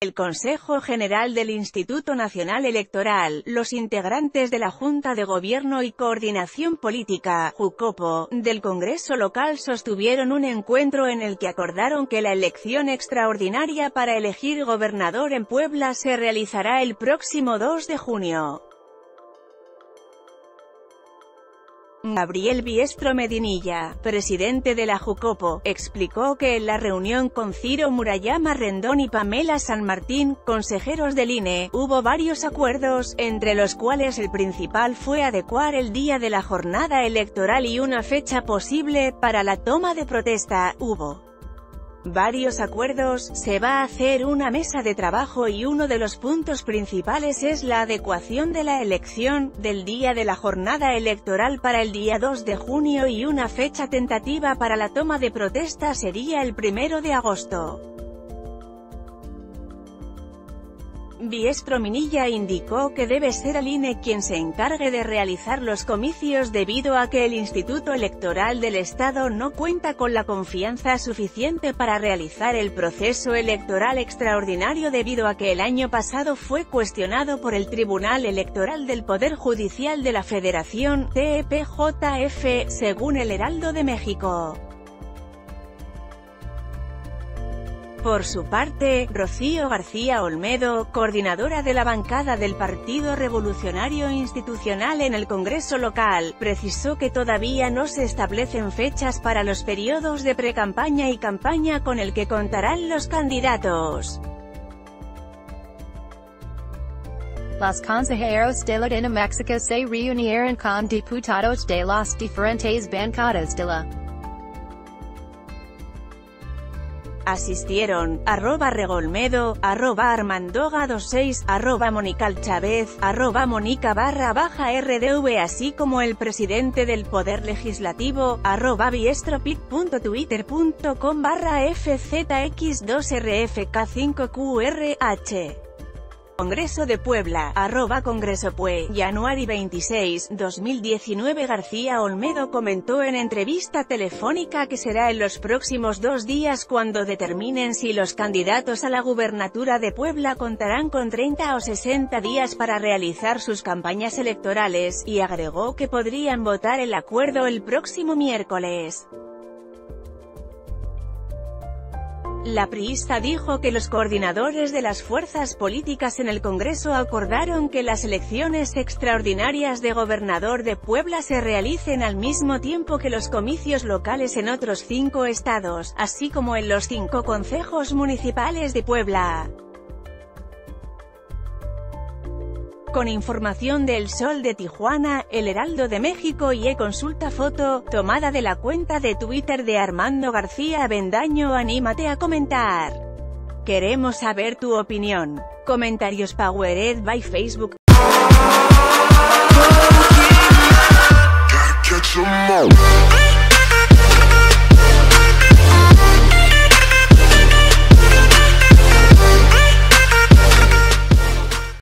El Consejo General del Instituto Nacional Electoral, los integrantes de la Junta de Gobierno y Coordinación Política, JUCOPO, del Congreso local sostuvieron un encuentro en el que acordaron que la elección extraordinaria para elegir gobernador en Puebla se realizará el próximo 2 de junio. Gabriel Biestro Medinilla, presidente de la Jucopo, explicó que en la reunión con Ciro Murayama Rendón y Pamela San Martín, consejeros del INE, hubo varios acuerdos, entre los cuales el principal fue adecuar el día de la jornada electoral y una fecha posible para la toma de protesta. Hubo varios acuerdos, se va a hacer una mesa de trabajo y uno de los puntos principales es la adecuación de la elección, del día de la jornada electoral para el día 2 de junio y una fecha tentativa para la toma de protesta sería el primero de agosto. Biestro Minilla indicó que debe ser el INE quien se encargue de realizar los comicios debido a que el Instituto Electoral del Estado no cuenta con la confianza suficiente para realizar el proceso electoral extraordinario debido a que el año pasado fue cuestionado por el Tribunal Electoral del Poder Judicial de la Federación, TEPJF, según el Heraldo de México. Por su parte, Rocío García Olmedo, coordinadora de la bancada del Partido Revolucionario Institucional en el Congreso local, precisó que todavía no se establecen fechas para los periodos de precampaña y campaña con el que contarán los candidatos. Los consejeros de la México se reunieron con diputados de las diferentes bancadas de la Asistieron, arroba regolmedo, arroba armandoga26, arroba monical chávez, arroba monica barra baja rdv así como el presidente del Poder Legislativo, arroba biestropic.twitter.com barra fzx2rfk5qrh. Congreso de Puebla, arroba Congreso Pue, Januari 26, 2019 García Olmedo comentó en entrevista telefónica que será en los próximos dos días cuando determinen si los candidatos a la gubernatura de Puebla contarán con 30 o 60 días para realizar sus campañas electorales, y agregó que podrían votar el acuerdo el próximo miércoles. La priista dijo que los coordinadores de las fuerzas políticas en el Congreso acordaron que las elecciones extraordinarias de gobernador de Puebla se realicen al mismo tiempo que los comicios locales en otros cinco estados, así como en los cinco concejos municipales de Puebla. con información del Sol de Tijuana, El Heraldo de México y e-consulta foto, tomada de la cuenta de Twitter de Armando García Bendaño. Anímate a comentar. Queremos saber tu opinión. Comentarios Powered by Facebook.